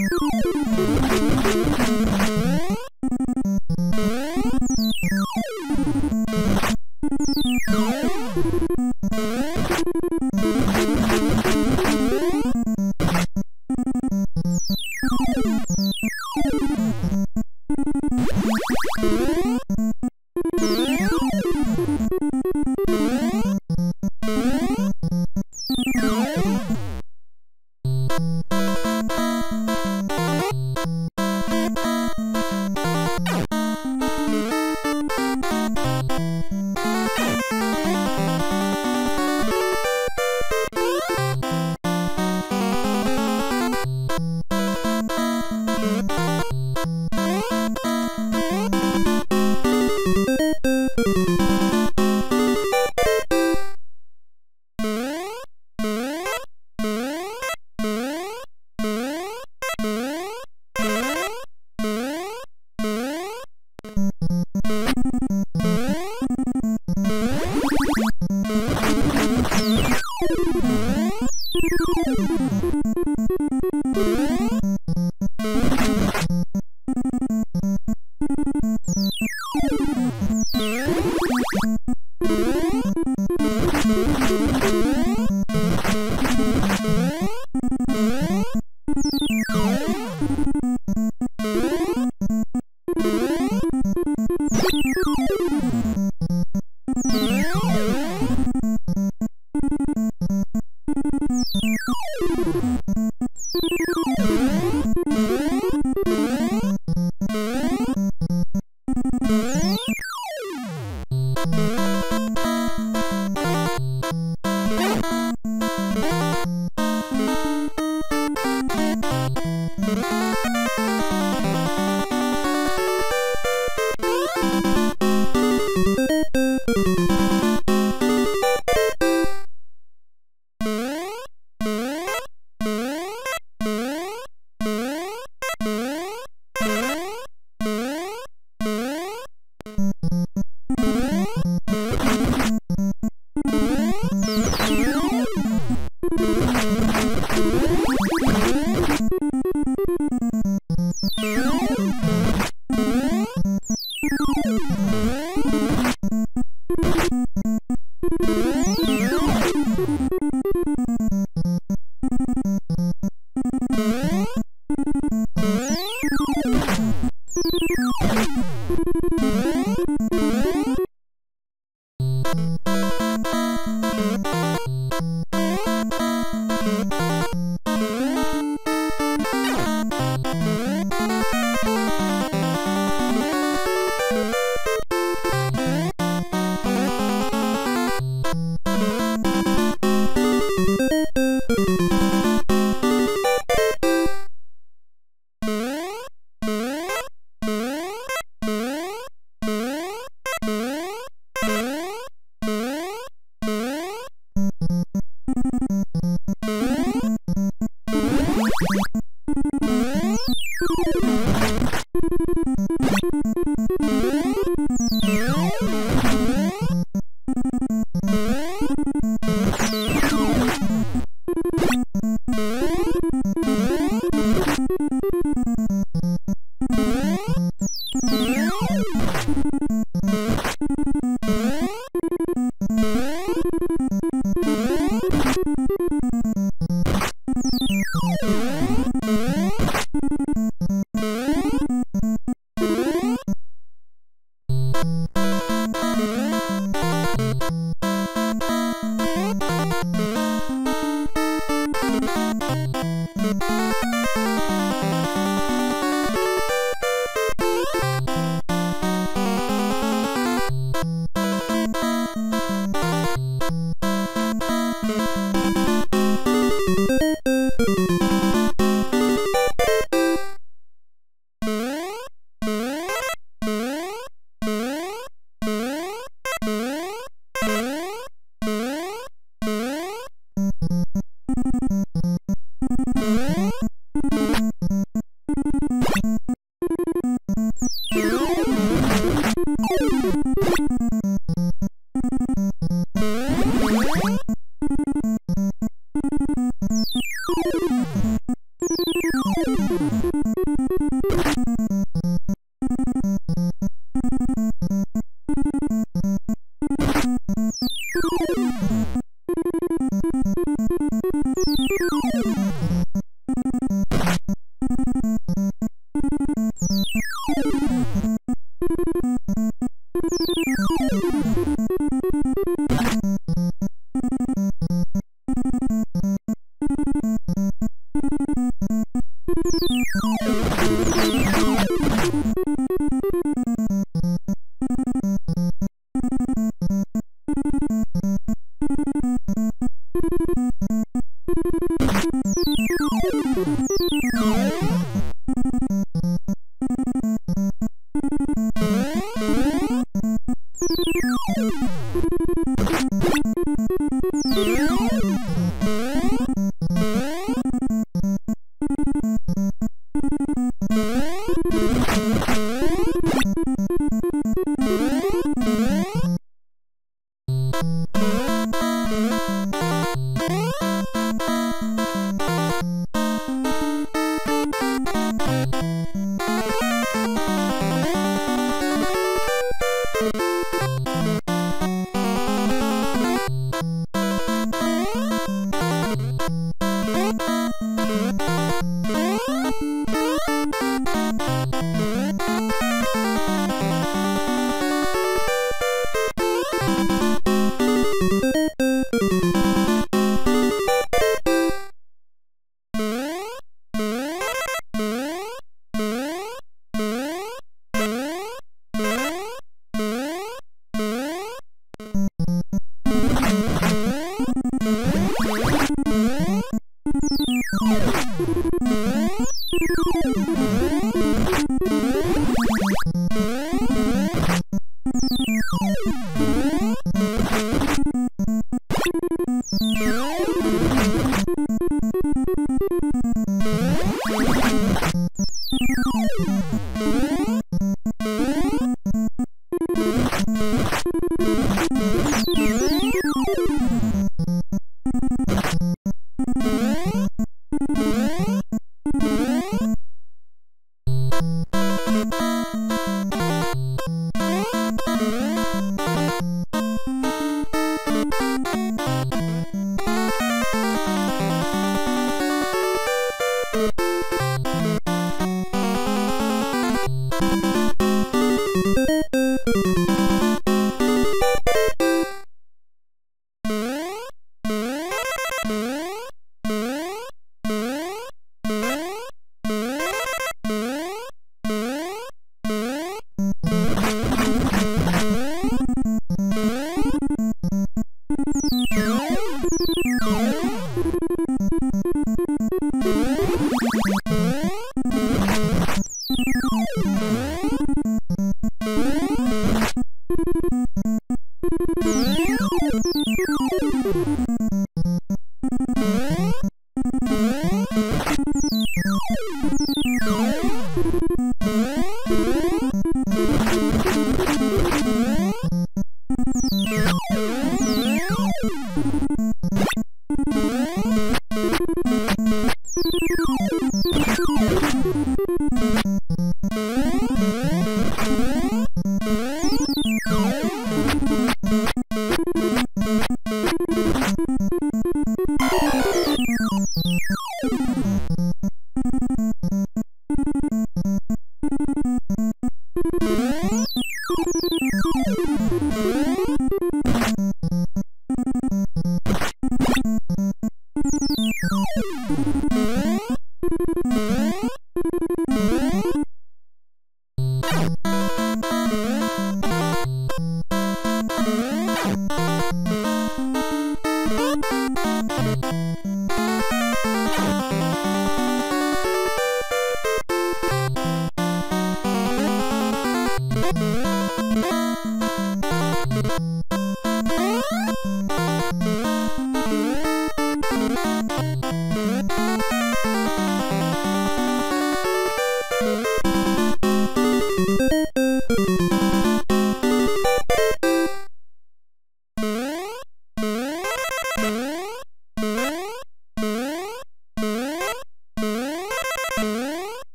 Thank you. Thank you.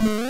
mm you.